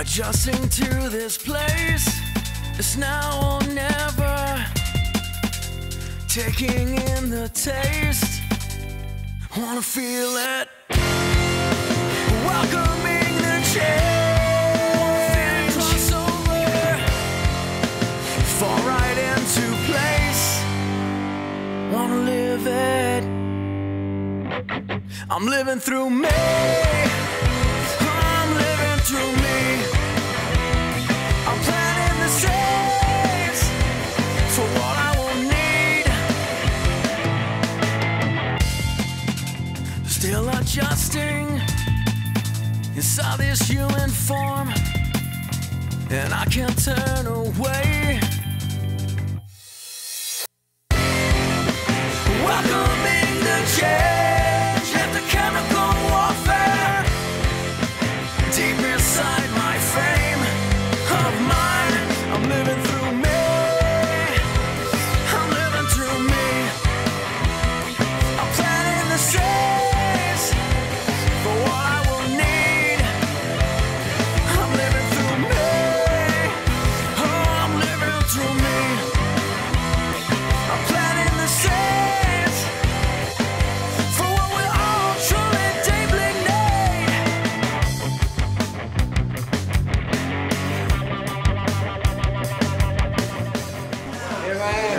Adjusting to this place, it's now or never. Taking in the taste, wanna feel it. Welcoming the change, fall right into place. Wanna live it. I'm living through me. Still adjusting inside this human form, and I can't turn away.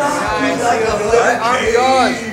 I'm yours.